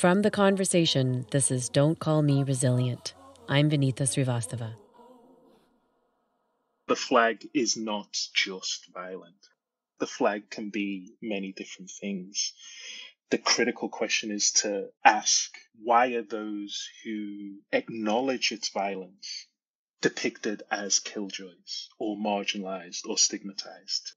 From the conversation, this is Don't Call Me Resilient. I'm Vinita Srivastava. The flag is not just violent. The flag can be many different things. The critical question is to ask why are those who acknowledge its violence depicted as killjoys or marginalized or stigmatized?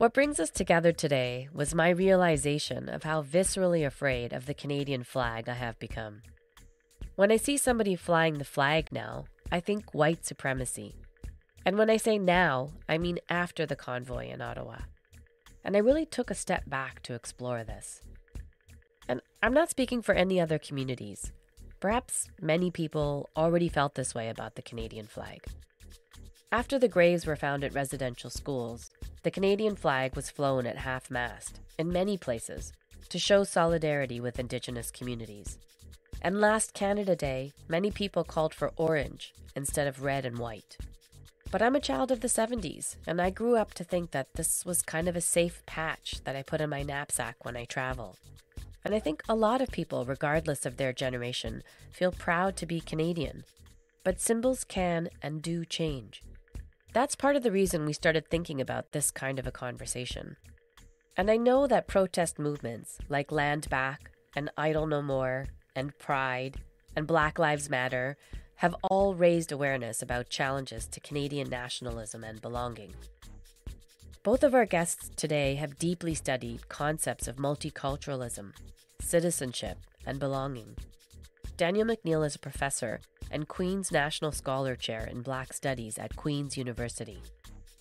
What brings us together today was my realization of how viscerally afraid of the Canadian flag I have become. When I see somebody flying the flag now, I think white supremacy. And when I say now, I mean after the convoy in Ottawa. And I really took a step back to explore this. And I'm not speaking for any other communities. Perhaps many people already felt this way about the Canadian flag. After the graves were found at residential schools, the Canadian flag was flown at half mast in many places to show solidarity with Indigenous communities. And last Canada Day, many people called for orange instead of red and white. But I'm a child of the 70s, and I grew up to think that this was kind of a safe patch that I put in my knapsack when I travel. And I think a lot of people, regardless of their generation, feel proud to be Canadian. But symbols can and do change. That's part of the reason we started thinking about this kind of a conversation. And I know that protest movements like Land Back and Idle No More and Pride and Black Lives Matter have all raised awareness about challenges to Canadian nationalism and belonging. Both of our guests today have deeply studied concepts of multiculturalism, citizenship, and belonging. Daniel McNeil is a professor and Queen's National Scholar Chair in Black Studies at Queen's University.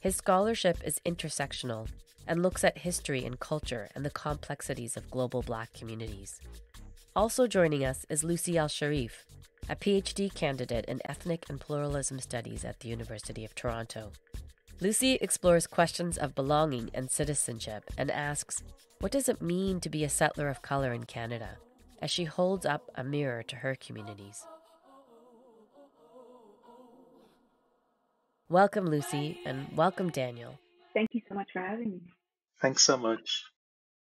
His scholarship is intersectional and looks at history and culture and the complexities of global Black communities. Also joining us is Lucy El-Sherif, a PhD candidate in ethnic and pluralism studies at the University of Toronto. Lucy explores questions of belonging and citizenship and asks, What does it mean to be a settler of color in Canada? As she holds up a mirror to her communities. Welcome, Lucy, and welcome, Daniel. Thank you so much for having me. Thanks so much.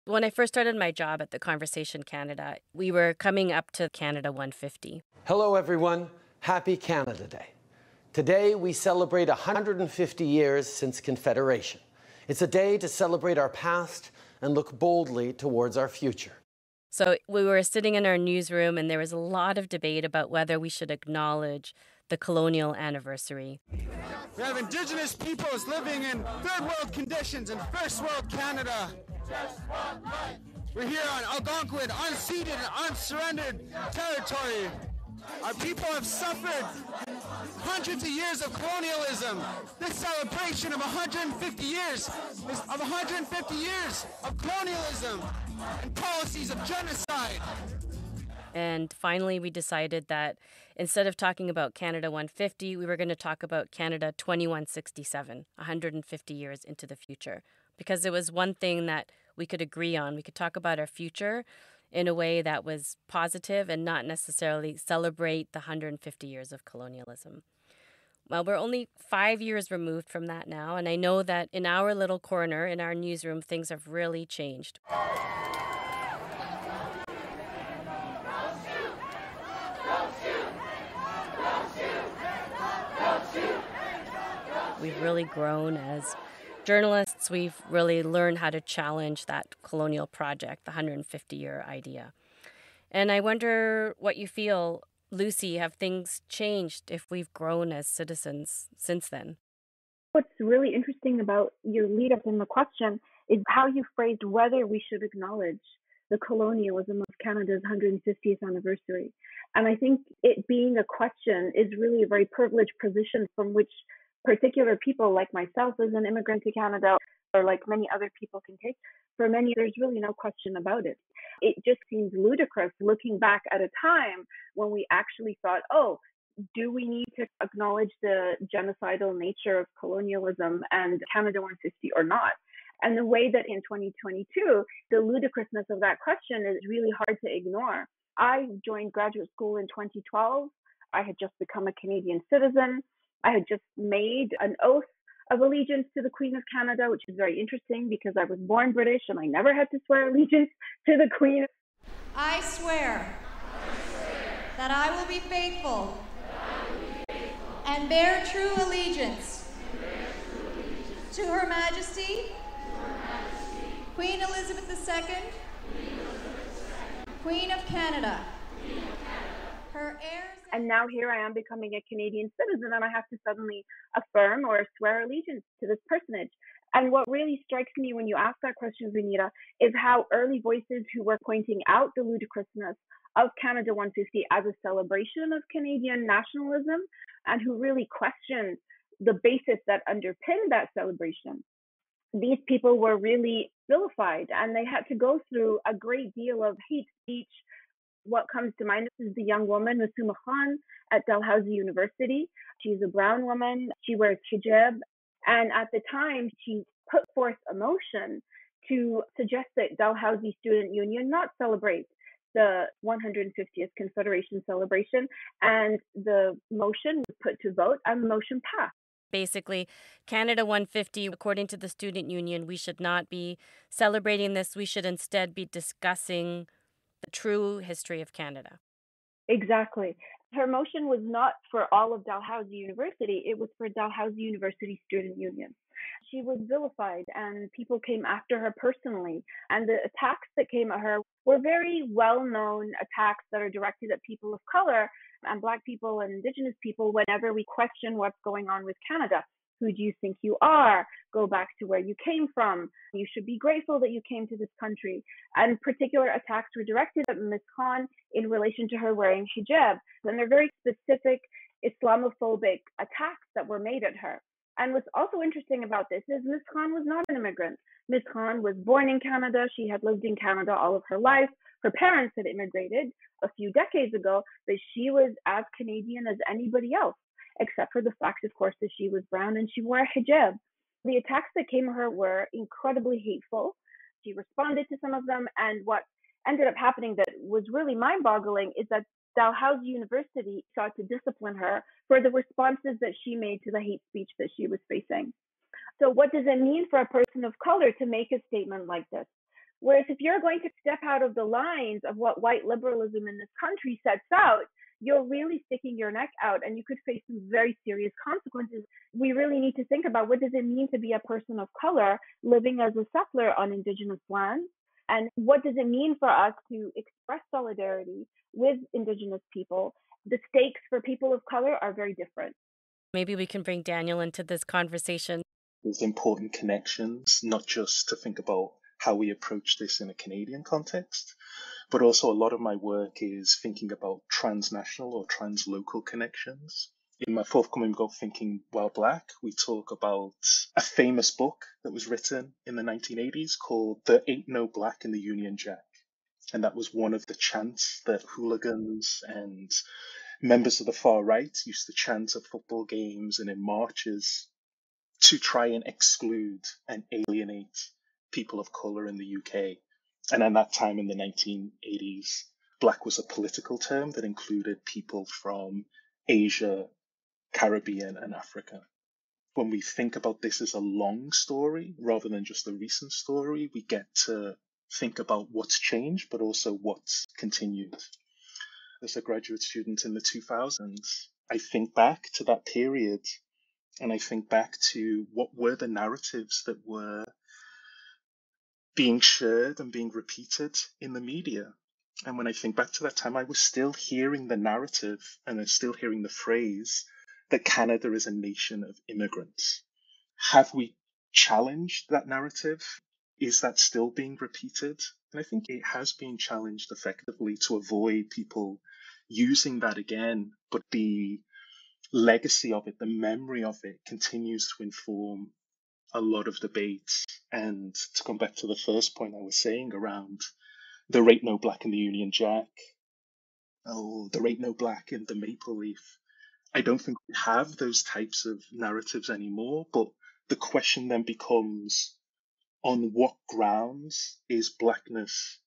When I first started my job at the Conversation Canada, we were coming up to Canada 150. Hello, everyone. Happy Canada Day. Today, we celebrate 150 years since Confederation. It's a day to celebrate our past and look boldly towards our future. So we were sitting in our newsroom, and there was a lot of debate about whether we should acknowledge the colonial anniversary. We have Indigenous peoples living in third world conditions in first world Canada. We're here on Algonquin, unceded and unsurrendered territory. Our people have suffered hundreds of years of colonialism. This celebration of 150 years is of 150 years of colonialism and policies of genocide. And finally, we decided that instead of talking about Canada 150, we were going to talk about Canada 2167, 150 years into the future, because it was one thing that we could agree on. We could talk about our future in a way that was positive and not necessarily celebrate the 150 years of colonialism. Well, we're only five years removed from that now, and I know that in our little corner, in our newsroom, things have really changed. We've really grown as journalists. We've really learned how to challenge that colonial project, the 150 year idea. And I wonder what you feel Lucy, have things changed if we've grown as citizens since then? What's really interesting about your lead up in the question is how you phrased whether we should acknowledge the colonialism of Canada's 150th anniversary. And I think it being a question is really a very privileged position from which particular people like myself as an immigrant to Canada or like many other people can take. For many, there's really no question about it. It just seems ludicrous looking back at a time when we actually thought, oh, do we need to acknowledge the genocidal nature of colonialism and Canada 150 or not? And the way that in 2022, the ludicrousness of that question is really hard to ignore. I joined graduate school in 2012. I had just become a Canadian citizen. I had just made an oath of allegiance to the Queen of Canada, which is very interesting because I was born British and I never had to swear allegiance to the Queen. I swear, that I will be faithful, and bear true allegiance, to Her Majesty, Queen Elizabeth II, Queen of Canada. Her heirs. And now here I am becoming a Canadian citizen, and I have to suddenly affirm or swear allegiance to this personage. And what really strikes me when you ask that question, Vanita, is how early voices who were pointing out the ludicrousness of Canada 150 as a celebration of Canadian nationalism and who really questioned the basis that underpinned that celebration. These people were really vilified and they had to go through a great deal of hate speech. What comes to mind is the young woman, Masuma Khan, at Dalhousie University. She's a brown woman. She wears hijab. And at the time, she put forth a motion to suggest that Dalhousie Student Union not celebrate the 150th Confederation celebration. And the motion was put to vote, and the motion passed. Basically, Canada 150, according to the student union, we should not be celebrating this. We should instead be discussing the true history of Canada. Exactly. Her motion was not for all of Dalhousie University, it was for Dalhousie University Student Union. She was vilified and people came after her personally. And the attacks that came at her were very well known attacks that are directed at people of color and Black people and Indigenous people whenever we question what's going on with Canada. Who do you think you are? Go back to where you came from. You should be grateful that you came to this country. And particular attacks were directed at Ms. Khan in relation to her wearing hijab. And they're very specific Islamophobic attacks that were made at her. And what's also interesting about this is Ms. Khan was not an immigrant. Ms. Khan was born in Canada. She had lived in Canada all of her life. Her parents had immigrated a few decades ago, but she was as Canadian as anybody else, except for the fact, of course, that she was brown and she wore a hijab. The attacks that came at her were incredibly hateful. She responded to some of them, and what ended up happening that was really mind boggling is that Dalhousie University sought to discipline her for the responses that she made to the hate speech that she was facing. So, what does it mean for a person of color to make a statement like this? Whereas if you're going to step out of the lines of what white liberalism in this country sets out, you're really sticking your neck out and you could face some very serious consequences. We really need to think about what does it mean to be a person of color living as a settler on indigenous lands? And what does it mean for us to express solidarity with indigenous people? The stakes for people of color are very different. Maybe we can bring Daniel into this conversation. There's important connections, not just to think about how we approach this in a Canadian context. But also, a lot of my work is thinking about transnational or translocal connections. In my forthcoming book, Thinking While Black, we talk about a famous book that was written in the 1980s called There Ain't No Black in the Union Jack. And that was one of the chants that hooligans and members of the far right used to chant at football games and in marches to try and exclude and alienate people of colour in the UK. And at that time in the 1980s, black was a political term that included people from Asia, Caribbean, and Africa. When we think about this as a long story rather than just a recent story, we get to think about what's changed, but also what's continued. As a graduate student in the 2000s, I think back to that period and I think back to what were the narratives that were being shared and being repeated in the media. And when I think back to that time, I was still hearing the narrative and I'm still hearing the phrase that Canada is a nation of immigrants. Have we challenged that narrative? Is that still being repeated? And I think it has been challenged effectively to avoid people using that again, but the legacy of it, the memory of it continues to inform a lot of debates. And to come back to the first point I was saying around there ain't no black in the Union Jack, oh, there ain't no black in the Maple Leaf. I don't think we have those types of narratives anymore, but the question then becomes on what grounds is blackness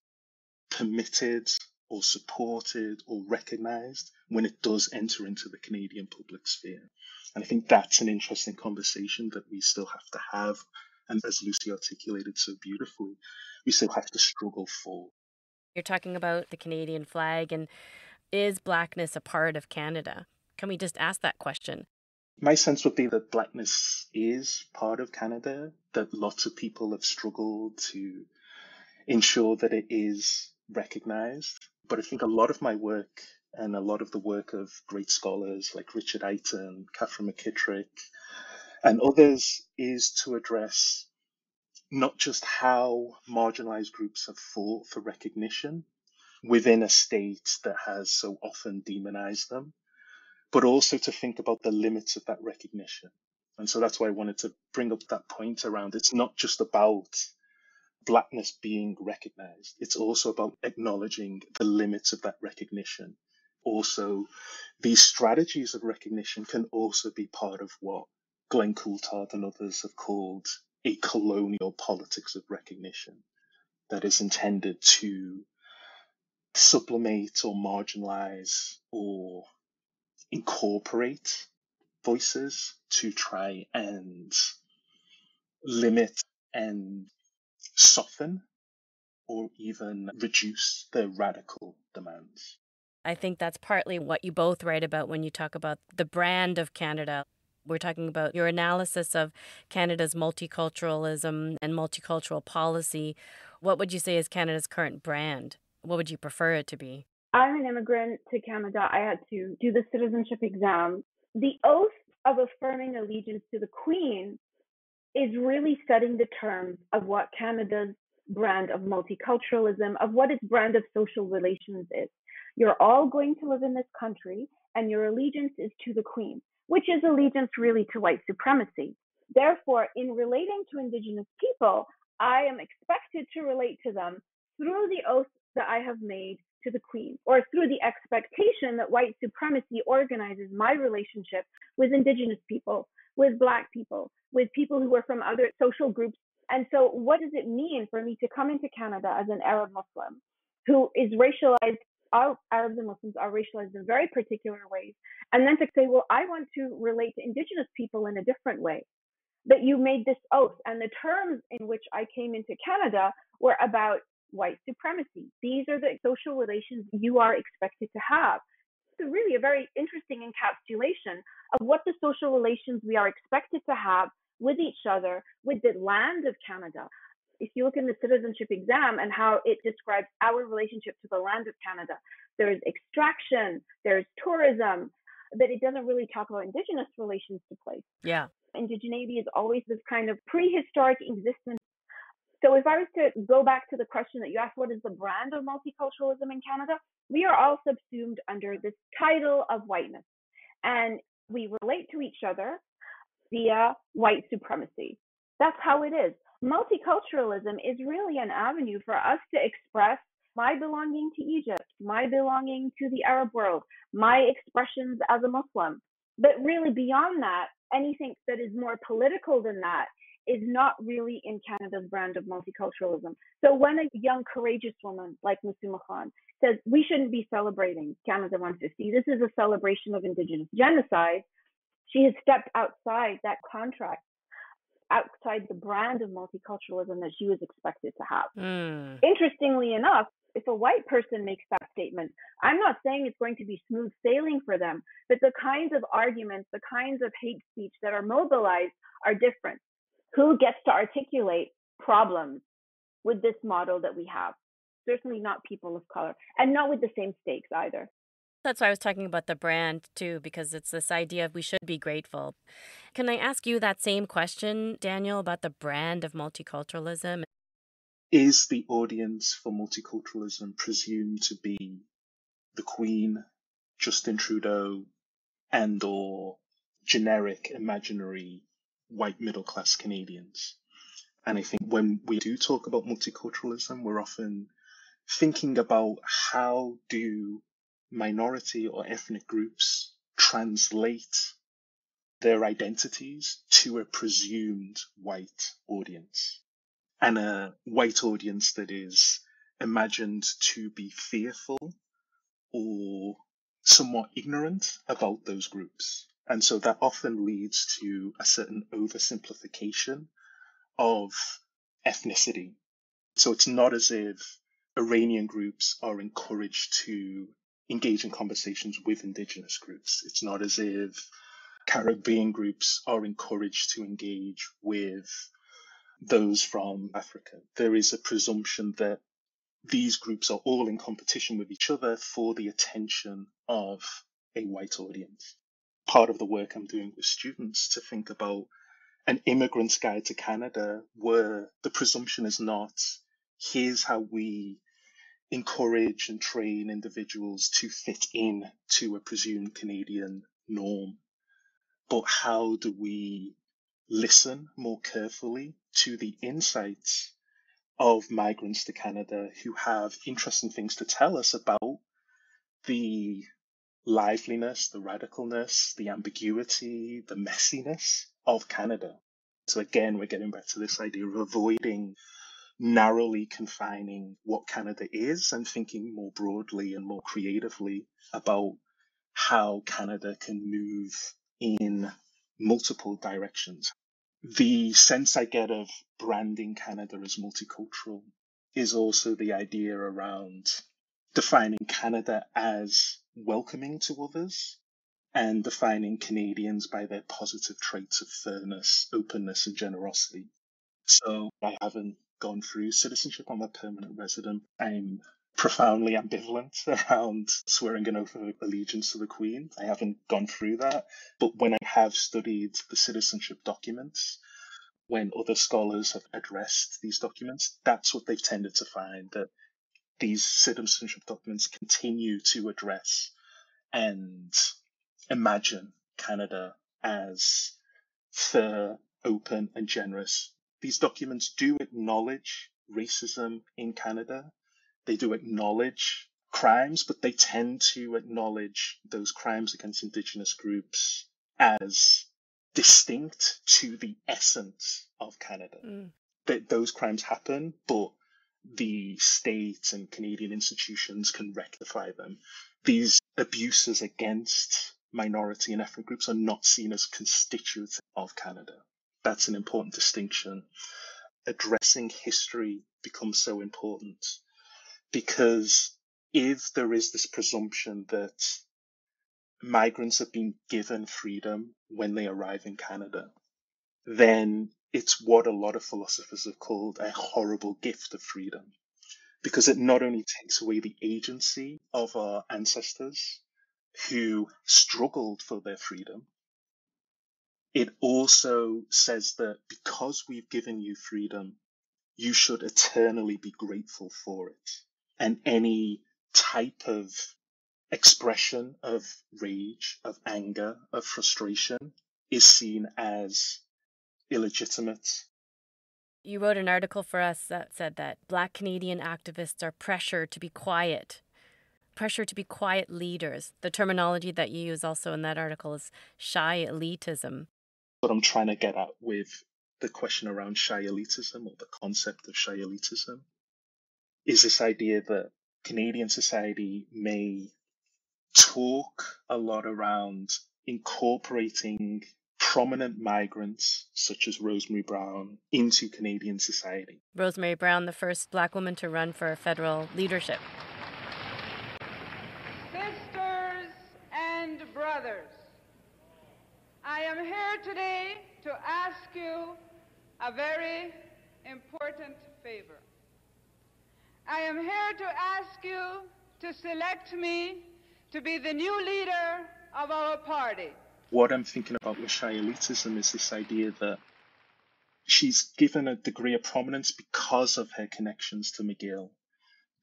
permitted or supported or recognized when it does enter into the Canadian public sphere. And I think that's an interesting conversation that we still have to have. And as Lucy articulated so beautifully, we still have to struggle for. You're talking about the Canadian flag, and is blackness a part of Canada? Can we just ask that question? My sense would be that blackness is part of Canada, that lots of people have struggled to ensure that it is recognized. But I think a lot of my work and a lot of the work of great scholars like Richard Iton, Katherine McKittrick, and others is to address not just how marginalized groups have fought for recognition within a state that has so often demonized them, but also to think about the limits of that recognition. And so that's why I wanted to bring up that point around it's not just about blackness being recognized, it's also about acknowledging the limits of that recognition. Also, these strategies of recognition can also be part of what Glenn Coulthard and others have called a colonial politics of recognition that is intended to sublimate or marginalize or incorporate voices to try and limit and soften or even reduce their radical demands. I think that's partly what you both write about when you talk about the brand of Canada. We're talking about your analysis of Canada's multiculturalism and multicultural policy. What would you say is Canada's current brand? What would you prefer it to be? I'm an immigrant to Canada. I had to do the citizenship exam. The oath of affirming allegiance to the Queen is really setting the terms of what Canada's brand of multiculturalism, of what its brand of social relations is. You're all going to live in this country, and your allegiance is to the Queen, which is allegiance really to white supremacy. Therefore, in relating to Indigenous people, I am expected to relate to them through the oath that I have made to the queen, or through the expectation that white supremacy organizes my relationship with indigenous people, with black people, with people who are from other social groups. And so, what does it mean for me to come into Canada as an Arab Muslim who is racialized? All Arabs and Muslims are racialized in very particular ways. And then to say, well, I want to relate to indigenous people in a different way. That you made this oath, and the terms in which I came into Canada were about white supremacy. These are the social relations you are expected to have. Really a very interesting encapsulation of what the social relations we are expected to have with each other, with the land of Canada. If you look in the citizenship exam and how it describes our relationship to the land of Canada, there's extraction, there's tourism, but it doesn't really talk about Indigenous relations to place. Yeah. Indigeneity is always this kind of prehistoric existence so if I was to go back to the question that you asked, what is the brand of multiculturalism in Canada? We are all subsumed under this title of whiteness. And we relate to each other via white supremacy. That's how it is. Multiculturalism is really an avenue for us to express my belonging to Egypt, my belonging to the Arab world, my expressions as a Muslim. But really, beyond that, anything that is more political than that is not really in Canada's brand of multiculturalism. So when a young, courageous woman like Masuma Khan says we shouldn't be celebrating Canada 150, this is a celebration of Indigenous genocide, she has stepped outside that contract, outside the brand of multiculturalism that she was expected to have. Mm. Interestingly enough, if a white person makes that statement, I'm not saying it's going to be smooth sailing for them, but the kinds of arguments, the kinds of hate speech that are mobilized are different who gets to articulate problems with this model that we have? Certainly not people of color, and not with the same stakes either. That's why I was talking about the brand too, because it's this idea of we should be grateful. Can I ask you that same question, Daniel, about the brand of multiculturalism? Is the audience for multiculturalism presumed to be the Queen, Justin Trudeau, and or generic imaginary white middle class Canadians. And I think when we do talk about multiculturalism, we're often thinking about how do minority or ethnic groups translate their identities to a presumed white audience and a white audience that is imagined to be fearful or somewhat ignorant about those groups. And so that often leads to a certain oversimplification of ethnicity. So it's not as if Iranian groups are encouraged to engage in conversations with indigenous groups. It's not as if Caribbean groups are encouraged to engage with those from Africa. There is a presumption that these groups are all in competition with each other for the attention of a white audience. Part of the work I'm doing with students to think about an immigrant's guide to Canada, where the presumption is not here's how we encourage and train individuals to fit in to a presumed Canadian norm, but how do we listen more carefully to the insights of migrants to Canada who have interesting things to tell us about the liveliness, the radicalness, the ambiguity, the messiness of Canada. So again, we're getting back to this idea of avoiding narrowly confining what Canada is and thinking more broadly and more creatively about how Canada can move in multiple directions. The sense I get of branding Canada as multicultural is also the idea around defining Canada as welcoming to others and defining Canadians by their positive traits of fairness, openness, and generosity. So I haven't gone through citizenship. I'm a permanent resident. I'm profoundly ambivalent around swearing an oath of allegiance to the Queen. I haven't gone through that. But when I have studied the citizenship documents, when other scholars have addressed these documents, that's what they've tended to find that these citizenship documents continue to address and imagine Canada as fair, open, and generous these documents do acknowledge racism in Canada. They do acknowledge crimes, but they tend to acknowledge those crimes against Indigenous groups as distinct to the essence of Canada. Mm. That those crimes happen, but the state and Canadian institutions can rectify them. These abuses against minority and ethnic groups are not seen as constitutive of Canada that's an important distinction. Addressing history becomes so important because if there is this presumption that migrants have been given freedom when they arrive in Canada, then it's what a lot of philosophers have called a horrible gift of freedom. Because it not only takes away the agency of our ancestors who struggled for their freedom, it also says that because we've given you freedom, you should eternally be grateful for it. And any type of expression of rage, of anger, of frustration is seen as illegitimate. You wrote an article for us that said that Black Canadian activists are pressured to be quiet, pressure to be quiet leaders. The terminology that you use also in that article is shy elitism what I'm trying to get at with the question around shy elitism or the concept of shy elitism is this idea that Canadian society may talk a lot around incorporating prominent migrants such as Rosemary Brown into Canadian society. Rosemary Brown, the first black woman to run for federal leadership. Sisters and brothers, I am here today to ask you a very important favor. I am here to ask you to select me to be the new leader of our party. What I'm thinking about with shy elitism is this idea that she's given a degree of prominence because of her connections to McGill,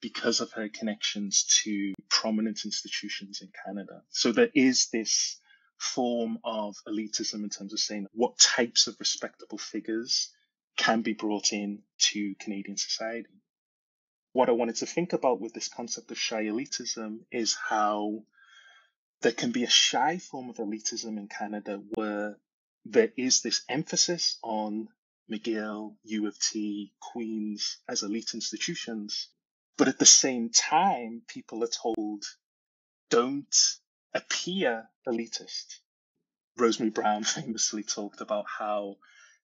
because of her connections to prominent institutions in Canada. So there is this form of elitism in terms of saying what types of respectable figures can be brought in to Canadian society. What I wanted to think about with this concept of shy elitism is how there can be a shy form of elitism in Canada where there is this emphasis on McGill, U of T, Queen's as elite institutions, but at the same time, people are told don't appear elitist. Rosemary Brown famously talked about how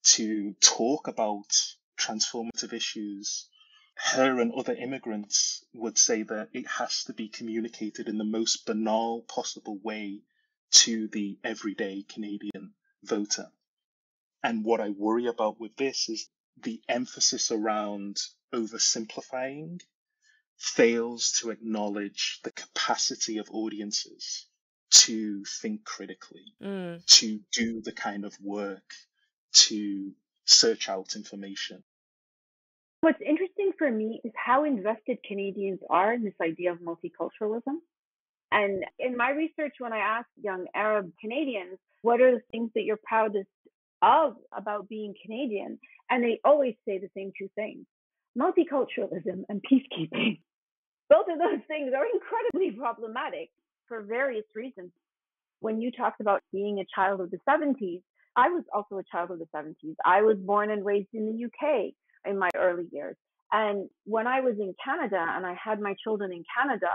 to talk about transformative issues her and other immigrants would say that it has to be communicated in the most banal possible way to the everyday Canadian voter. And what I worry about with this is the emphasis around oversimplifying fails to acknowledge the capacity of audiences to think critically, Mm. to do the kind of work, to search out information. What's interesting for me is how invested Canadians are in this idea of multiculturalism. And in my research, when I asked young Arab Canadians, what are the things that you're proudest of about being Canadian? And they always say the same two things multiculturalism and peacekeeping. Both of those things are incredibly problematic for various reasons. When you talked about being a child of the 70s, I was also a child of the 70s. I was born and raised in the UK in my early years. And when I was in Canada and I had my children in Canada,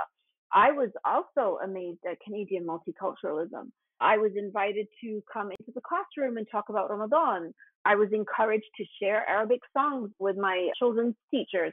I was also amazed at Canadian multiculturalism. I was invited to come into the classroom and talk about Ramadan. I was encouraged to share Arabic songs with my children's teachers.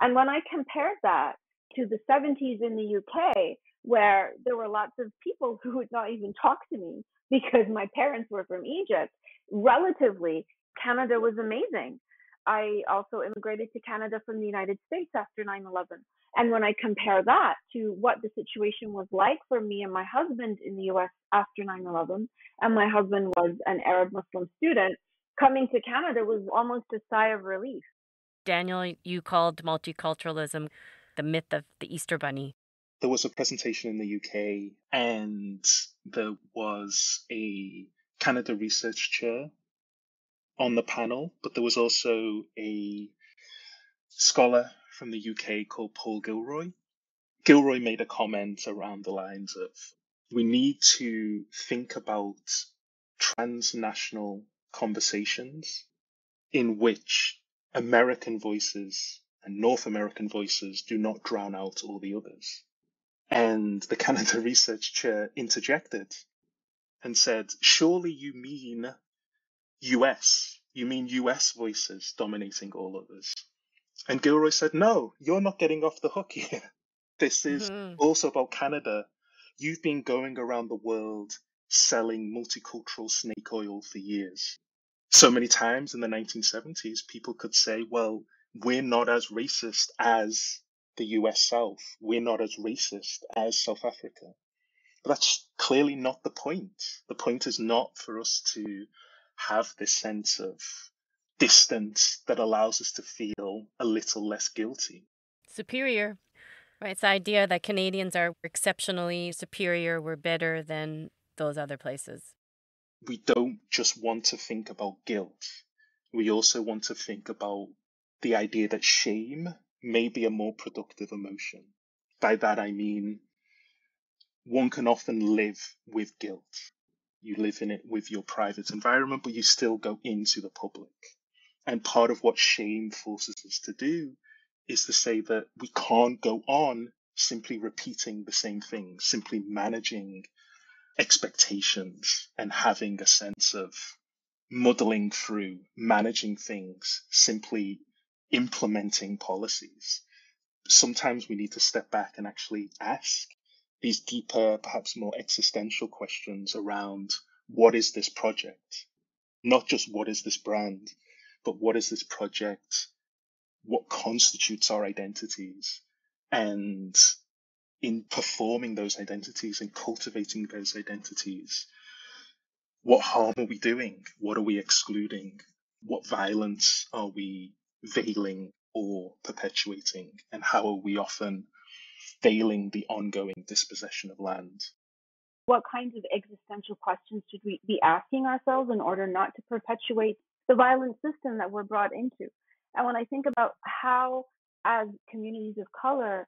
And when I compared that to the 70s in the UK, where there were lots of people who would not even talk to me because my parents were from Egypt, relatively, Canada was amazing. I also immigrated to Canada from the United States after 9 11. And when I compare that to what the situation was like for me and my husband in the US after 9 11, and my husband was an Arab Muslim student, coming to Canada was almost a sigh of relief. Daniel, you called multiculturalism the myth of the Easter Bunny. There was a presentation in the UK, and there was a Canada Research Chair on the panel, but there was also a scholar from the UK called Paul Gilroy. Gilroy made a comment around the lines of we need to think about transnational conversations in which American voices and North American voices do not drown out all the others. And the Canada Research Chair interjected and said, Surely you mean US. You mean US voices dominating all others. And Gilroy said, No, you're not getting off the hook here. This is Mhm. also about Canada. You've been going around the world selling multicultural snake oil for years. So many times in the 1970s, people could say, Well, we're not as racist as the US South. We're not as racist as South Africa. But that's clearly not the point. The point is not for us to have this sense of distance that allows us to feel a little less guilty. Superior. Right. It's the idea that Canadians are exceptionally superior, we're better than those other places. We don't just want to think about guilt. We also want to think about the idea that shame may be a more productive emotion. By that I mean one can often live with guilt. You live in it with your private environment, but you still go into the public. And part of what shame forces us to do is to say that we can't go on simply repeating the same thing, simply managing expectations and having a sense of muddling through, managing things, simply implementing policies. Sometimes we need to step back and actually ask these deeper, perhaps more existential questions around what is this project? Not just what is this brand, but what is this project? What constitutes our identities? And in performing those identities and cultivating those identities, what harm are we doing? What are we excluding? What violence are we veiling or perpetuating? And how are we often veiling the ongoing dispossession of land? What kinds of existential questions should we be asking ourselves in order not to perpetuate the violent system that we're brought into? And when I think about how, as communities of color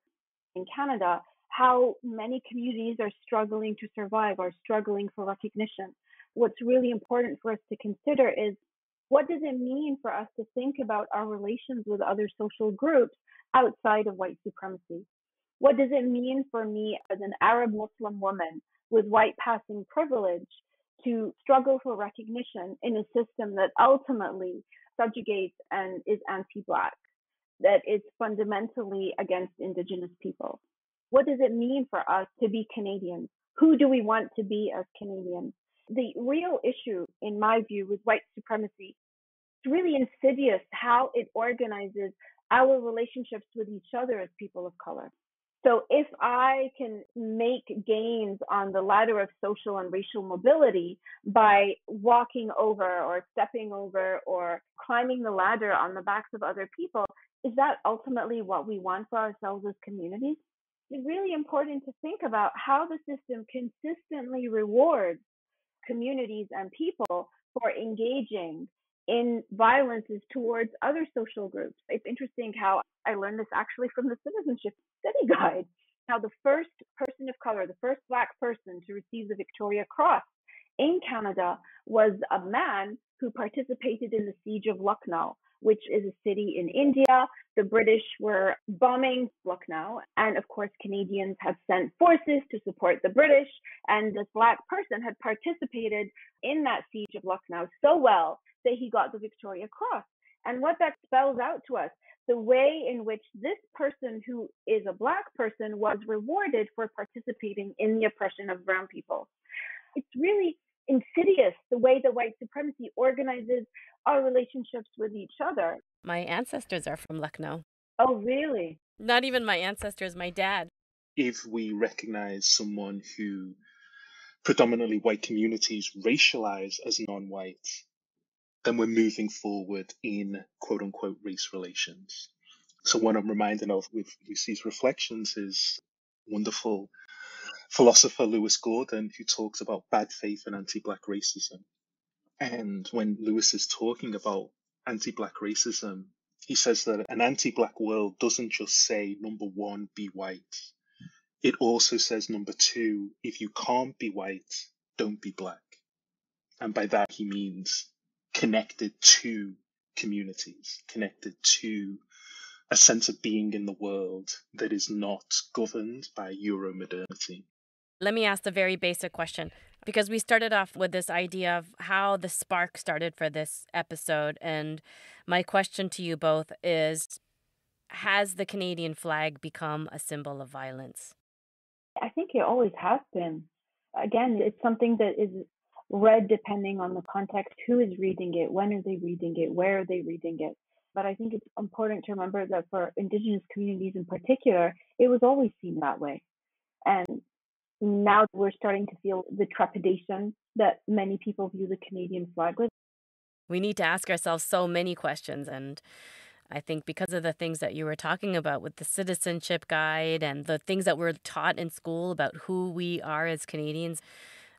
in Canada, how many communities are struggling to survive or struggling for recognition, what's really important for us to consider is what does it mean for us to think about our relations with other social groups outside of white supremacy? What does it mean for me as an Arab Muslim woman with white passing privilege to struggle for recognition in a system that ultimately subjugates and is anti Black? that is fundamentally against Indigenous people. What does it mean for us to be Canadians? Who do we want to be as Canadians? The real issue, in my view, with white supremacy, it's really insidious how it organizes our relationships with each other as people of color. So if I can make gains on the ladder of social and racial mobility by walking over or stepping over or climbing the ladder on the backs of other people, is that ultimately what we want for ourselves as communities? It's really important to think about how the system consistently rewards communities and people for engaging in violence is towards other social groups. It's interesting how I learned this actually from the Citizenship Study Guide. How the first person of color, the first Black person to receive the Victoria Cross in Canada was a man who participated in the siege of Lucknow, which is a city in India. The British were bombing Lucknow, and of course, Canadians had sent forces to support the British. And this Black person had participated in that siege of Lucknow so well that he got the Victoria Cross. And what that spells out to us the way in which this person who is a black person was rewarded for participating in the oppression of brown people. It's really insidious the way that white supremacy organizes our relationships with each other. My ancestors are from Lucknow. Oh, really? Not even my ancestors, my dad. If we recognize someone who predominantly white communities racialize as non white, then we're moving forward in quote unquote race relations. So what I'm reminded of with Lucy's reflections is wonderful philosopher Lewis Gordon who talks about bad faith and anti-black racism. And when Lewis is talking about anti-black racism, he says that an anti-black world doesn't just say number one, be white. It also says number two, if you can't be white, don't be black. And by that he means connected to communities, connected to a sense of being in the world that is not governed by Euromodernity. Let me ask the very basic question because we started off with this idea of how the spark started for this episode. And my question to you both is Has the Canadian flag become a symbol of violence? I think it always has been. Again, it's something that is read depending on the context who is reading it, when are they reading it, where are they reading it. But I think it's important to remember that for Indigenous communities in particular, it was always seen that way. And now we're starting to feel the trepidation that many people view the Canadian flag with. We need to ask ourselves so many questions. And I think because of the things that you were talking about with the citizenship guide and the things that we're taught in school about who we are as Canadians,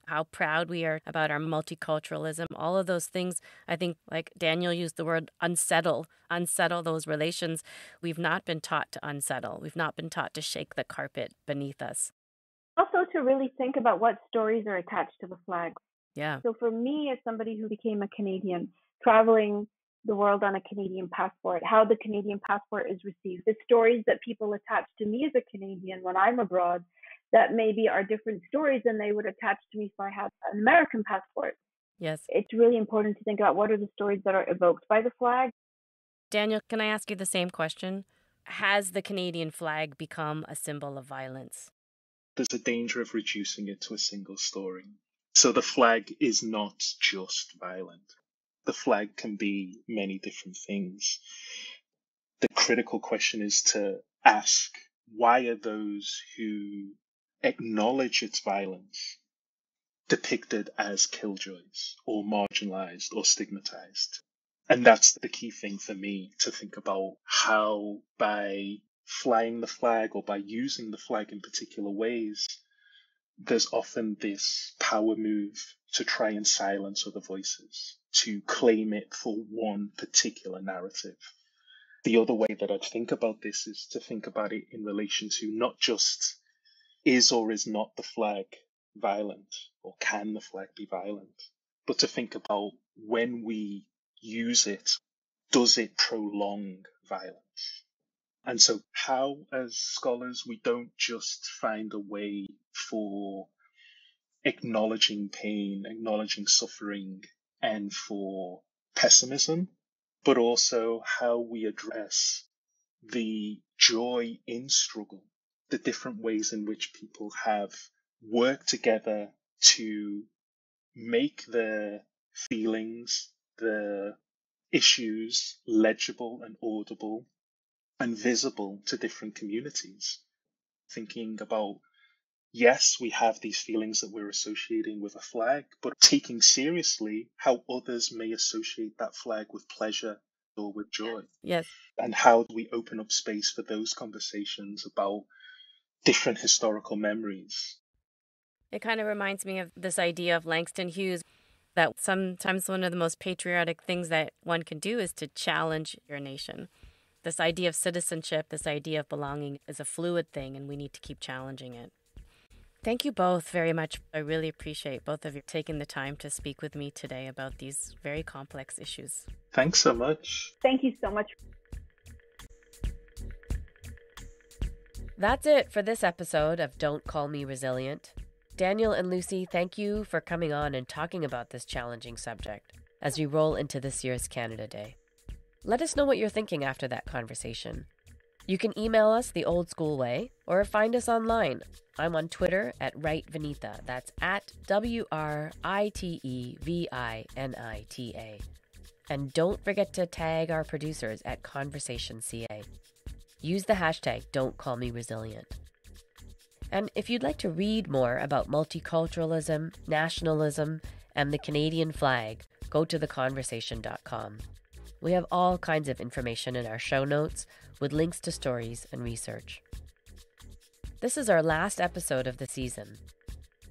how proud we are about our multiculturalism, all of those things. I think, like Daniel used the word unsettle, unsettle those relations. We've not been taught to unsettle, we've not been taught to shake the carpet beneath us. To really think about what stories are attached to the flag. Yeah. So, for me, as somebody who became a Canadian, traveling the world on a Canadian passport, how the Canadian passport is received, the stories that people attach to me as a Canadian when I'm abroad, that maybe are different stories than they would attach to me if I had an American passport. Yes. It's really important to think about what are the stories that are evoked by the flag. Daniel, can I ask you the same question? Has the Canadian flag become a symbol of violence? There's a danger of reducing it to a single story. So the flag is not just violent. The flag can be many different things. The critical question is to ask why are those who acknowledge its violence depicted as killjoys or marginalized or stigmatized. And that's the key thing for me to think about how by flying the flag or by using the flag in particular ways, there's often this power move to try and silence other voices, to claim it for one particular narrative. The other way that I'd think about this is to think about it in relation to not just is or is not the flag violent or can the flag be violent? But to think about when we use it, does it prolong violence? And so, how, as scholars, we don't just find a way for acknowledging pain, acknowledging suffering, and for pessimism, but also how we address the joy in struggle, the different ways in which people have worked together to make their feelings, their issues legible and audible and visible to different communities. Thinking about, yes, we have these feelings that we're associating with a flag, but taking seriously how others may associate that flag with pleasure or with joy. Yes. And how do we open up space for those conversations about different historical memories? It kind of reminds me of this idea of Langston Hughes that sometimes one of the most patriotic things that one can do is to challenge your nation. This idea of citizenship, this idea of belonging is a fluid thing, and we need to keep challenging it. Thank you both very much. I really appreciate both of you taking the time to speak with me today about these very complex issues. Thanks so much. Thank you so much. That's it for this episode of Don't Call Me Resilient. Daniel and Lucy, thank you for coming on and talking about this challenging subject as we roll into this year's Canada Day. Let us know what you're thinking after that conversation. You can email us the old school way or find us online. I'm on Twitter at WriteVinita. That's at W R I T E V I N I T A. And don't forget to tag our producers at ConversationCA. Use the hashtag Don't Call Me Resilient. And if you'd like to read more about multiculturalism, nationalism, and the Canadian flag, go to theconversation.com. We have all kinds of information in our show notes with links to stories and research. This is our last episode of the season.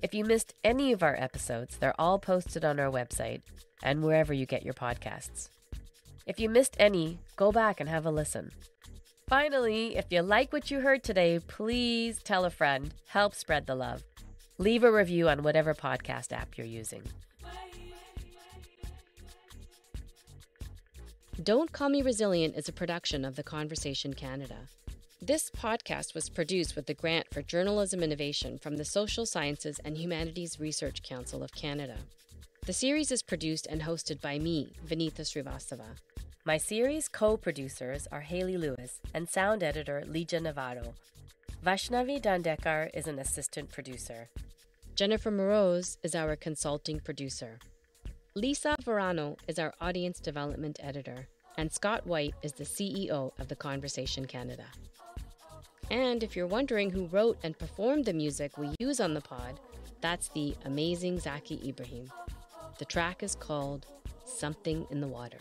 If you missed any of our episodes, they're all posted on our website and wherever you get your podcasts. If you missed any, go back and have a listen. Finally, if you like what you heard today, please tell a friend. Help spread the love. Leave a review on whatever podcast app you're using. Don't Call Me Resilient is a production of The Conversation Canada. This podcast was produced with the grant for journalism innovation from the Social Sciences and Humanities Research Council of Canada. The series is produced and hosted by me, Vinita Srivastava. My series co producers are Haley Lewis and sound editor Lygia Navarro. Vaishnavi Dandekar is an assistant producer. Jennifer Moroz is our consulting producer. Lisa Varano is our audience development editor. And Scott White is the CEO of The Conversation Canada. And if you're wondering who wrote and performed the music we use on the pod, that's the amazing Zaki Ibrahim. The track is called Something in the Water.